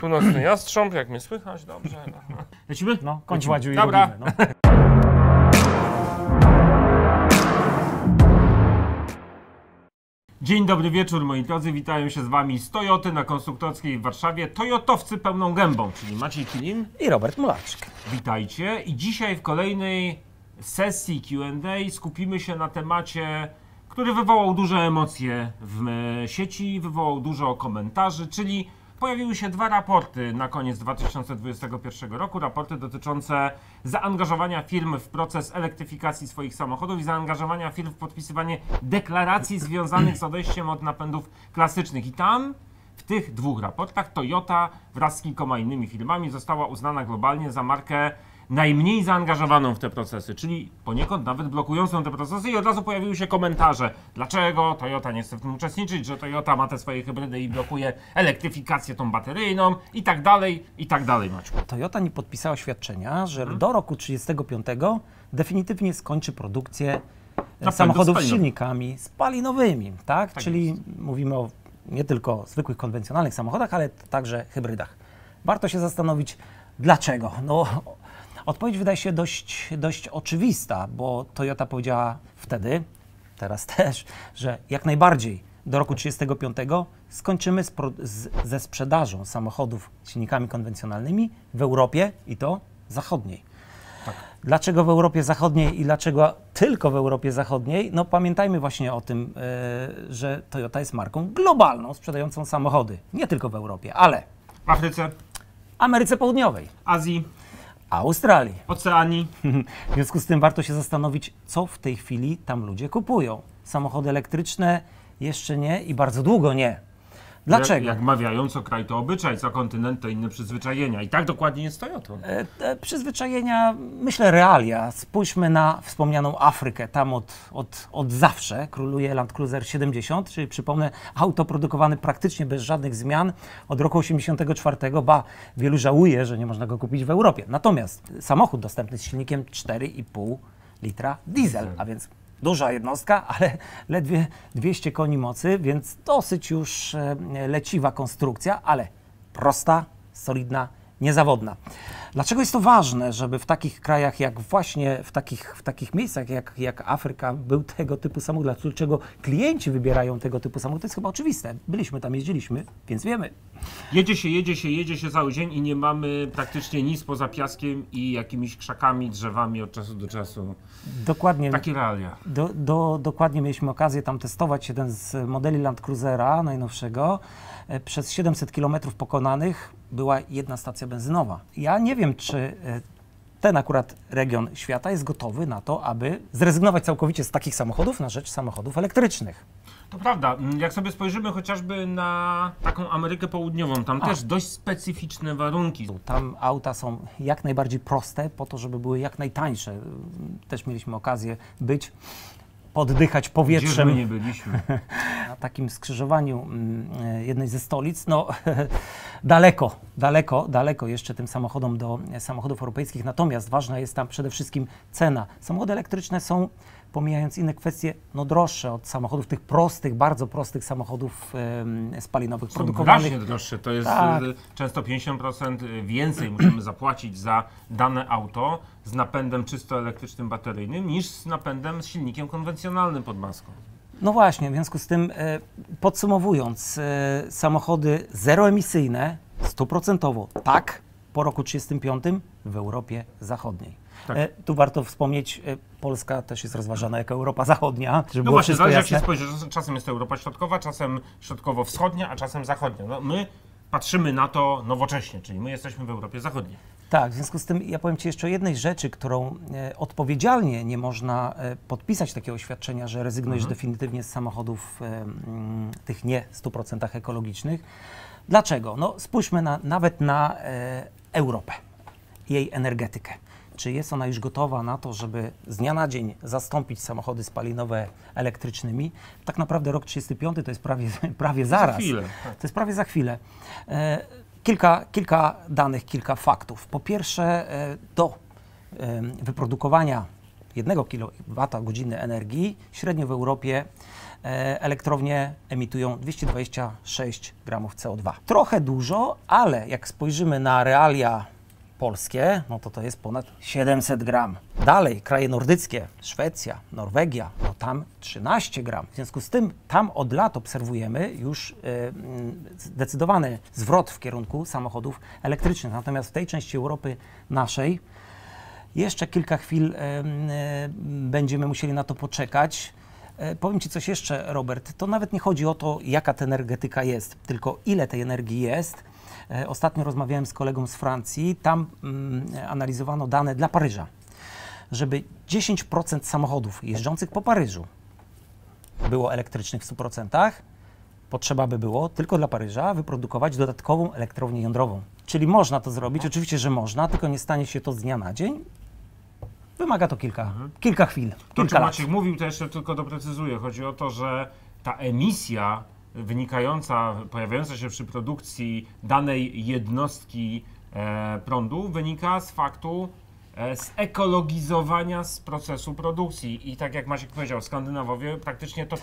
Północny jastrząb, jak mnie słychać, dobrze. No. Lecimy? No, kończ. Ładziu i Dobra. robimy. No. Dzień dobry wieczór moi drodzy, witają się z wami z Toyoty na Konstruktorskiej w Warszawie. Toyotowcy pełną gębą, czyli Maciej Kilin. I Robert Mulaczek. Witajcie i dzisiaj w kolejnej sesji Q&A skupimy się na temacie, który wywołał duże emocje w e, sieci, wywołał dużo komentarzy, czyli pojawiły się dwa raporty na koniec 2021 roku, raporty dotyczące zaangażowania firm w proces elektryfikacji swoich samochodów i zaangażowania firm w podpisywanie deklaracji związanych z odejściem od napędów klasycznych. I tam w tych dwóch raportach Toyota wraz z kilkoma innymi firmami została uznana globalnie za markę najmniej zaangażowaną w te procesy, czyli poniekąd nawet blokującą te procesy i od razu pojawiły się komentarze, dlaczego Toyota nie chce w tym uczestniczyć, że Toyota ma te swoje hybrydy i blokuje elektryfikację tą bateryjną i tak dalej, i tak dalej, Maciu. Toyota nie podpisała oświadczenia, że Mhm. do roku 35 definitywnie skończy produkcję e, samochodów z silnikami spalinowymi, tak? Tak Czyli jest. mówimy o nie tylko zwykłych konwencjonalnych samochodach, ale także hybrydach. Warto się zastanowić, dlaczego. No, odpowiedź wydaje się dość, dość oczywista, bo Toyota powiedziała wtedy, teraz też, że jak najbardziej do roku 35 skończymy z, z, ze sprzedażą samochodów silnikami konwencjonalnymi w Europie i to zachodniej. Dlaczego w Europie Zachodniej i dlaczego tylko w Europie Zachodniej? No pamiętajmy właśnie o tym, e, że Toyota jest marką globalną, sprzedającą samochody. Nie tylko w Europie, ale W Afryce, Ameryce Południowej, Azji, Australii. Oceanii. W związku z tym warto się zastanowić, co w tej chwili tam ludzie kupują. Samochody elektryczne jeszcze nie i bardzo długo nie. Dlaczego? Jak, jak mawiają, co kraj to obyczaj, co kontynent to inne przyzwyczajenia. I tak dokładnie jest z Toyotą. E, te przyzwyczajenia, myślę, realia. Spójrzmy na wspomnianą Afrykę. Tam od, od, od zawsze króluje Land Cruiser 70, czyli przypomnę, auto produkowane praktycznie bez żadnych zmian od roku 84. Ba, wielu żałuje, że nie można go kupić w Europie. Natomiast samochód dostępny z silnikiem 4,5 litra diesel, a więc duża jednostka, ale ledwie 200 koni mocy, więc dosyć już e, leciwa konstrukcja, ale prosta, solidna, niezawodna. Dlaczego jest to ważne, żeby w takich krajach jak właśnie w takich, w takich miejscach jak, jak Afryka był tego typu samochód? Dlaczego klienci wybierają tego typu samochód? To jest chyba oczywiste. Byliśmy tam, jeździliśmy, więc wiemy. Jedzie się, jedzie się, jedzie się cały dzień i nie mamy praktycznie nic poza piaskiem i jakimiś krzakami, drzewami od czasu do czasu. Dokładnie. Takie realia. Do, do, dokładnie mieliśmy okazję tam testować jeden z modeli Land Cruisera najnowszego. E, Przez 700 km pokonanych była jedna stacja benzynowa. Ja nie wiem, czy e, ten akurat region świata jest gotowy na to, aby zrezygnować całkowicie z takich samochodów na rzecz samochodów elektrycznych. To prawda, mm, jak sobie spojrzymy chociażby na taką Amerykę Południową, tam też dość specyficzne warunki. Tam auta są jak najbardziej proste, po to, żeby były jak najtańsze. Też mieliśmy okazję być, poddychać powietrzem. my nie byliśmy. takim skrzyżowaniu mm, e, jednej ze stolic, no daleko, daleko, daleko jeszcze tym samochodom do e, samochodów europejskich. Natomiast ważna jest tam przede wszystkim cena. Samochody elektryczne są, pomijając inne kwestie, no droższe od samochodów tych prostych, bardzo prostych samochodów spalinowych Są produkowanych. wyraźnie droższe, to jest Tak. y, często 50% więcej musimy zapłacić za dane auto z napędem czysto elektrycznym bateryjnym niż z napędem z silnikiem konwencjonalnym pod maską. No właśnie, w związku z tym e, podsumowując, e, samochody zeroemisyjne, stuprocentowo, tak, po roku 35 w Europie Zachodniej. Tak. E, tu warto wspomnieć, e, Polska też jest rozważana jako Europa Zachodnia, żeby No było właśnie, zależy jak się spojrzy, że czasem jest to Europa Środkowa, czasem Środkowo-Wschodnia, a czasem Zachodnia. No, my patrzymy na to nowocześnie, czyli my jesteśmy w Europie Zachodniej. Tak, w związku z tym ja powiem Ci jeszcze o jednej rzeczy, którą e, odpowiedzialnie nie można e, podpisać takiego oświadczenia, że rezygnujesz definitywnie z samochodów e, mm, tych nie 100% ekologicznych. Dlaczego? No spójrzmy na, nawet na e, Europę, jej energetykę. Czy jest ona już gotowa na to, żeby z dnia na dzień zastąpić samochody spalinowe elektrycznymi? Tak naprawdę rok 35 to jest prawie, prawie zaraz. chwilę, tak. To jest prawie za chwilę. Kilka, kilka danych, kilka faktów. Po pierwsze, e, do e, wyprodukowania 1 kWh energii średnio w Europie e, elektrownie emitują 226 gramów CO2. Trochę dużo, ale jak spojrzymy na realia polskie, no to to jest ponad 700 gram. Dalej, kraje nordyckie, Szwecja, Norwegia, no tam 13 gram. W związku z tym tam od lat obserwujemy już mm, zdecydowany zwrot w kierunku samochodów elektrycznych. Natomiast w tej części Europy naszej jeszcze kilka chwil e, będziemy musieli na to poczekać. Powiem Ci coś jeszcze, Robert. To nawet nie chodzi o to, jaka ta energetyka jest, tylko ile tej energii jest. E, Ostatnio rozmawiałem z kolegą z Francji. Tam mm, analizowano dane dla Paryża, żeby 10% samochodów jeżdżących po Paryżu było elektrycznych w 100%, potrzeba by było tylko dla Paryża wyprodukować dodatkową elektrownię jądrową. Czyli można to zrobić, oczywiście, że można, tylko nie stanie się to z dnia na dzień. Wymaga to kilka, kilka chwil, To, kilka lat. Maciek mówił, to jeszcze tylko doprecyzuję. Chodzi o to, że ta emisja wynikająca, pojawiająca się przy produkcji danej jednostki e, prądu wynika z faktu e, zekologizowania z procesu produkcji. I tak jak Maciek powiedział, Skandynawowie praktycznie to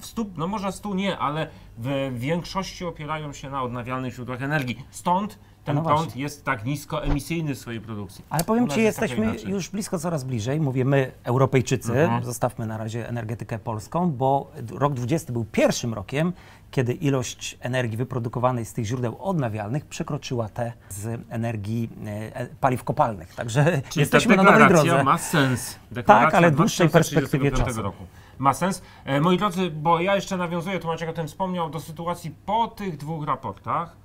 w stu, no może stu nie, ale w większości opierają się na odnawialnych źródłach energii. Stąd ten No prąd jest tak niskoemisyjny w swojej produkcji. Ale powiem Ci, jesteśmy już blisko coraz bliżej. Mówię my, Europejczycy, Mhm. zostawmy na razie energetykę polską, bo rok 20 był pierwszym rokiem, kiedy ilość energii wyprodukowanej z tych źródeł odnawialnych przekroczyła tę z energii e, e, paliw kopalnych. Także Czyli jesteśmy ta na dobrej drodze. ma sens. Deklaracja Tak, ale w dłuższej 2035 perspektywie czasu. Roku. Ma sens. E, moi drodzy, bo ja jeszcze nawiązuję, tu Maciek o tym wspomniał, do sytuacji po tych dwóch raportach.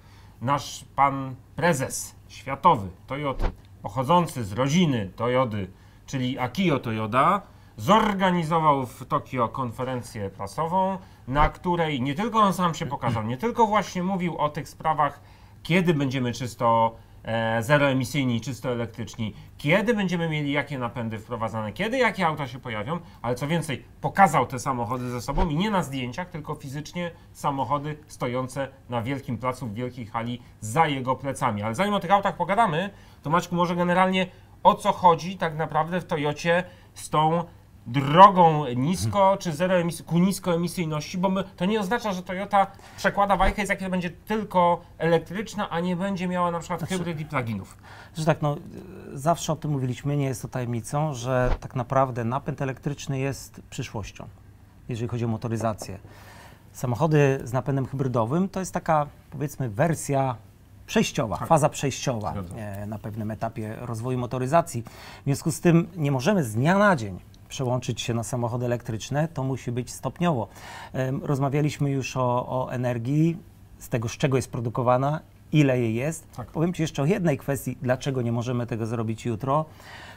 Nasz pan prezes światowy Toyoty, pochodzący z rodziny Toyody, czyli Akio Toyoda, zorganizował w Tokio konferencję prasową, na której nie tylko on sam się pokazał, nie tylko właśnie mówił o tych sprawach, kiedy będziemy czysto zeroemisyjni, czysto elektryczni, kiedy będziemy mieli jakie napędy wprowadzane, kiedy jakie auta się pojawią, ale co więcej, pokazał te samochody ze sobą i nie na zdjęciach, tylko fizycznie samochody stojące na wielkim placu w wielkiej hali za jego plecami. Ale zanim o tych autach pogadamy, to Maćku, może generalnie o co chodzi tak naprawdę w Toyocie z tą drogą nisko czy zero emisji, ku niskoemisyjności, bo my, to nie oznacza, że Toyota przekłada wajchę, z jakiej będzie tylko elektryczna, a nie będzie miała na przykład hybryd i pluginów. Że tak, no, zawsze o tym mówiliśmy, nie jest to tajemnicą, że tak naprawdę napęd elektryczny jest przyszłością, jeżeli chodzi o motoryzację. Samochody z napędem hybrydowym to jest taka, powiedzmy, wersja przejściowa, faza przejściowa e, na pewnym etapie rozwoju motoryzacji. W związku z tym nie możemy z dnia na dzień przełączyć się na samochody elektryczne, to musi być stopniowo. Rozmawialiśmy już o, o energii, z tego z czego jest produkowana, ile jej jest. Tak. Powiem Ci jeszcze o jednej kwestii, dlaczego nie możemy tego zrobić jutro.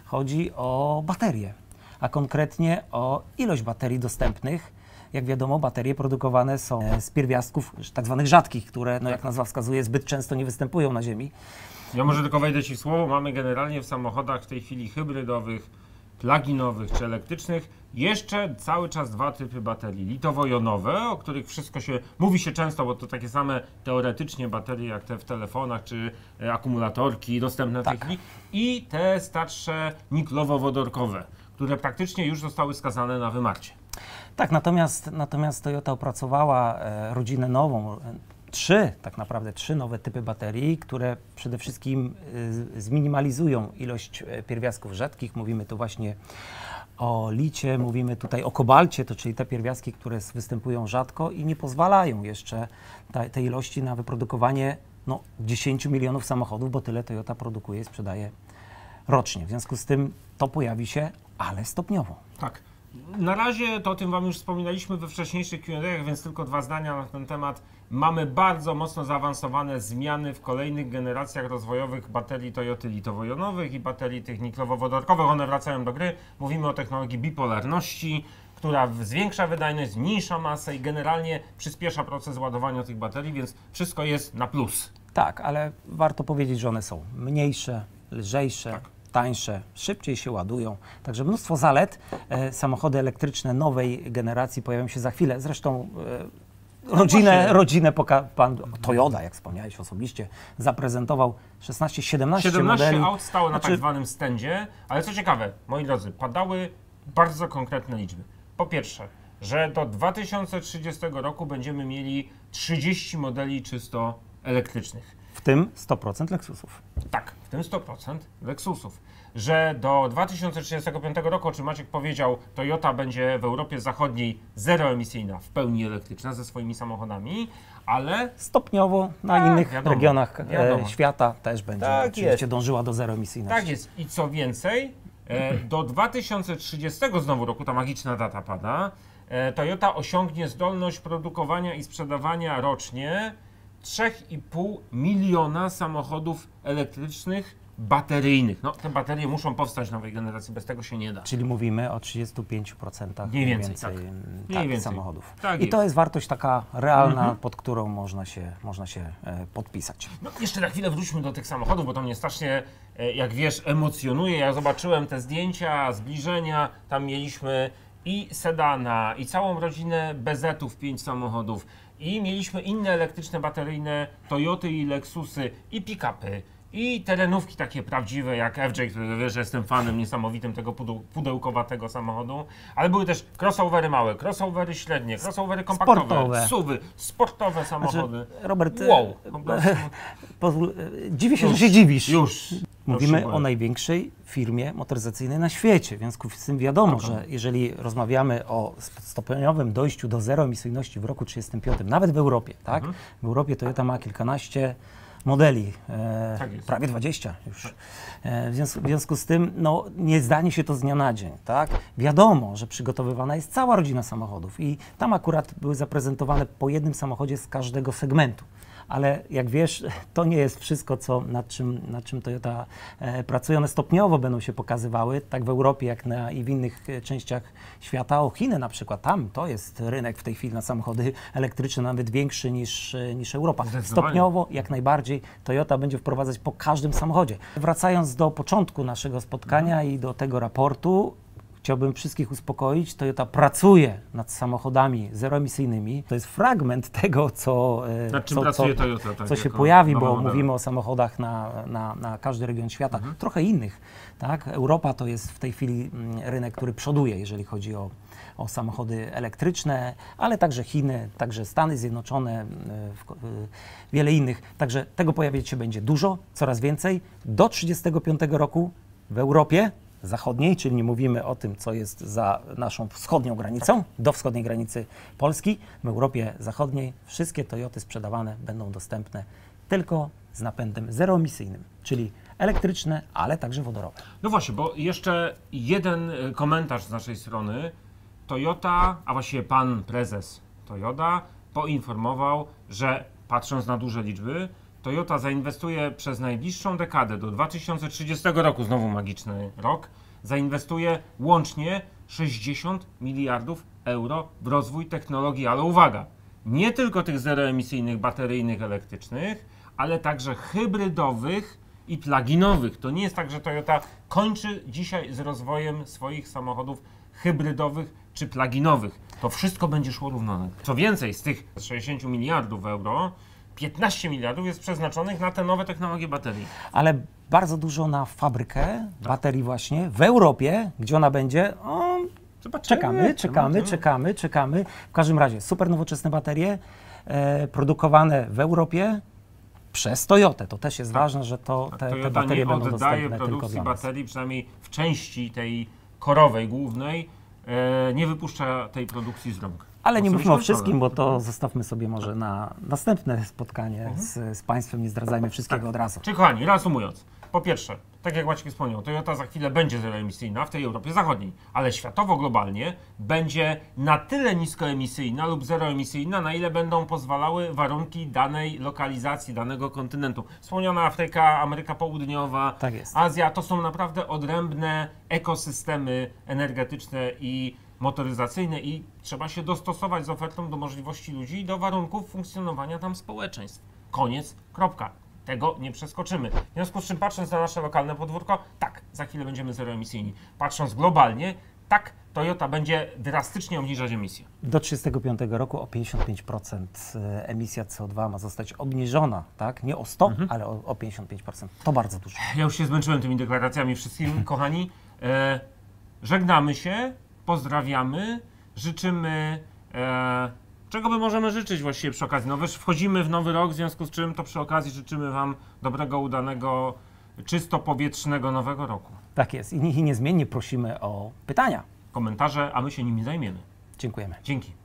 Chodzi o baterie, a konkretnie o ilość baterii dostępnych. Jak wiadomo, baterie produkowane są z pierwiastków tak zwanych rzadkich, które, no jak nazwa wskazuje, zbyt często nie występują na Ziemi. Ja może tylko wejdę Ci w słowo. Mamy generalnie w samochodach w tej chwili hybrydowych, pluginowych czy elektrycznych jeszcze cały czas dwa typy baterii. Litowo-jonowe, o których wszystko się mówi się często, bo to takie same teoretycznie baterie jak te w telefonach czy e, akumulatorki dostępne w tej Tak. chwili. I te starsze niklowo-wodorkowe, które praktycznie już zostały skazane na wymarcie. Tak, natomiast, natomiast Toyota opracowała e, rodzinę nową, trzy, tak naprawdę trzy nowe typy baterii, które przede wszystkim z- zminimalizują ilość e, pierwiastków rzadkich. Mówimy tu właśnie o licie, mówimy tutaj o kobalcie, to czyli te pierwiastki, które występują rzadko i nie pozwalają jeszcze tej ilości na wyprodukowanie no, 10 milionów samochodów, bo tyle Toyota produkuje i sprzedaje rocznie. W związku z tym to pojawi się, ale stopniowo. Tak. Na razie to o tym Wam już wspominaliśmy we wcześniejszych Q&A, więc tylko dwa zdania na ten temat. Mamy bardzo mocno zaawansowane zmiany w kolejnych generacjach rozwojowych baterii Toyoty litowo-jonowych i baterii tych niklowo-wodorkowych. One wracają do gry. Mówimy o technologii bipolarności, która zwiększa wydajność, zmniejsza masę i generalnie przyspiesza proces ładowania tych baterii, więc wszystko jest na plus. Tak, ale warto powiedzieć, że one są mniejsze, lżejsze, Tak. Tańsze, szybciej się ładują. Także mnóstwo zalet. E, samochody elektryczne nowej generacji pojawią się za chwilę. Zresztą e, rodzinę, właśnie. rodzinę poka- pan Toyota, jak wspomniałeś osobiście, zaprezentował 16-17 17 modeli. aut stało na Znaczy- tak zwanym stędzie, ale co ciekawe, moi drodzy, padały bardzo konkretne liczby. Po pierwsze, że do 2030 roku będziemy mieli 30 modeli czysto elektrycznych. W tym 100% Lexusów. Tak, w tym 100% Lexusów. Że do 2035 roku, o czym Maciek powiedział, Toyota będzie w Europie Zachodniej zeroemisyjna, w pełni elektryczna ze swoimi samochodami, ale Stopniowo na Tak, innych wiadomo, regionach wiadomo. E, świata też będzie Tak oczywiście jest. dążyła do zeroemisyjności. Tak jest. I co więcej, e, do 2030 znowu roku, ta magiczna data pada, e, Toyota osiągnie zdolność produkowania i sprzedawania rocznie 3,5 miliona samochodów elektrycznych bateryjnych. No, te baterie muszą powstać nowej generacji, bez tego się nie da. Czyli mówimy o 35% Mniej więcej, tak. mm, Mniej tak, więcej. samochodów. Tak I to jest. jest wartość taka realna, Mhm. pod którą można się, można się e, podpisać. No, jeszcze na chwilę wróćmy do tych samochodów, bo to mnie strasznie, e, jak wiesz, emocjonuje. Ja zobaczyłem te zdjęcia, zbliżenia, tam mieliśmy i sedana, i całą rodzinę BZ-ów, pięć samochodów, i mieliśmy inne elektryczne, bateryjne Toyoty i Lexusy, i pick-upy, i terenówki takie prawdziwe jak FJ, który wiesz, że jestem fanem niesamowitym tego pudeł, pudełkowatego samochodu, ale były też crossovery małe, crossovery średnie, crossovery kompaktowe, Sportowe. SUVy, sportowe samochody. Znaczy, Robert, e, Wow, po prostu. pozwól, e, dziwię się, że się dziwisz. Już. Mówimy o największej firmie motoryzacyjnej na świecie, w związku z tym wiadomo, że jeżeli rozmawiamy o stopniowym dojściu do zeroemisyjności w roku 1935, nawet w Europie, tak? Mhm. W Europie Toyota ma kilkanaście modeli, e, Tak prawie 20 już. E, w, związku, w związku z tym no, nie zdanie się to z dnia na dzień, tak? Wiadomo, że przygotowywana jest cała rodzina samochodów i tam akurat były zaprezentowane po jednym samochodzie z każdego segmentu. Ale jak wiesz, to nie jest wszystko, co, nad, czym, nad czym Toyota e, pracuje. One stopniowo będą się pokazywały, tak w Europie, jak na, i w innych e, częściach świata. O Chiny na przykład, tam to jest rynek w tej chwili na samochody elektryczne nawet większy niż, e, niż Europa. Stopniowo, jak najbardziej, Toyota będzie wprowadzać po każdym samochodzie. Wracając do początku naszego spotkania i do tego raportu, chciałbym wszystkich uspokoić. Toyota pracuje nad samochodami zeroemisyjnymi. To jest fragment tego, co, e, Nad czym co, pracuje co, Toyota, tak, co się pojawi, bo modele. mówimy o samochodach na, na, na każdy region świata, trochę innych. Tak? Europa to jest w tej chwili mm, rynek, który przoduje, jeżeli chodzi o, o samochody elektryczne, ale także Chiny, także Stany Zjednoczone, w, ko- y, wiele innych. Także tego pojawiać się będzie dużo, coraz więcej. Do 1935 roku w Europie Zachodniej, czyli nie mówimy o tym, co jest za naszą wschodnią granicą, do wschodniej granicy Polski, w Europie Zachodniej wszystkie Toyoty sprzedawane będą dostępne tylko z napędem zeroemisyjnym, czyli elektryczne, ale także wodorowe. No właśnie, bo jeszcze jeden e, komentarz z naszej strony. Toyota, a właściwie pan prezes Toyota poinformował, że patrząc na duże liczby, Toyota zainwestuje przez najbliższą dekadę do 2030 roku, znowu magiczny rok, zainwestuje łącznie 60 miliardów euro w rozwój technologii, ale uwaga, nie tylko tych zeroemisyjnych, bateryjnych, elektrycznych, ale także hybrydowych i pluginowych. To nie jest tak, że Toyota kończy dzisiaj z rozwojem swoich samochodów hybrydowych czy pluginowych. To wszystko będzie szło równo. Co więcej, z tych 60 miliardów euro, 15 miliardów jest przeznaczonych na te nowe technologie baterii. Ale bardzo dużo na fabrykę baterii właśnie w Europie, gdzie ona będzie, o, Zobaczymy. Czekamy, czekamy, Zobaczymy. czekamy, czekamy. W każdym razie super nowoczesne baterie e, produkowane w Europie przez Toyotę. To też jest ważne, że to, te, te Tak. Toyota baterie będą dostępne tylko produkcji dla nas. baterii, przynajmniej w części tej korowej, głównej, e, nie wypuszcza tej produkcji z rąk. Ale nie mówmy o wszystkim, bo to zostawmy sobie może na następne spotkanie Mhm. z, z Państwem. Nie zdradzajmy wszystkiego Tak. od razu. Czyli kochani, reasumując, po pierwsze, tak jak Maciek wspomniał, Toyota za chwilę będzie zeroemisyjna w tej Europie Zachodniej, ale światowo, globalnie będzie na tyle niskoemisyjna lub zeroemisyjna, na ile będą pozwalały warunki danej lokalizacji, danego kontynentu. Wspomniana Afryka, Ameryka Południowa, Tak. Azja, to są naprawdę odrębne ekosystemy energetyczne i motoryzacyjne i trzeba się dostosować z ofertą do możliwości ludzi i do warunków funkcjonowania tam społeczeństw. Koniec, kropka. Tego nie przeskoczymy. W związku z czym, patrząc na nasze lokalne podwórko, tak, za chwilę będziemy zeroemisyjni. Patrząc globalnie, tak, Toyota będzie drastycznie obniżać emisje. Do 1935 roku o 55% e, emisja CO2 ma zostać obniżona, tak? Nie o 100, Mhm. ale o, o 55%. To bardzo dużo. Ja już się zmęczyłem tymi deklaracjami wszystkimi, kochani. E, żegnamy się, pozdrawiamy, życzymy. E, czego by możemy życzyć właściwie przy okazji? No wiesz, wchodzimy w nowy rok, w związku z czym to przy okazji życzymy Wam dobrego, udanego, czysto powietrznego nowego roku. Tak jest. I niezmiennie prosimy o pytania. Komentarze, a my się nimi zajmiemy. Dziękujemy. Dzięki.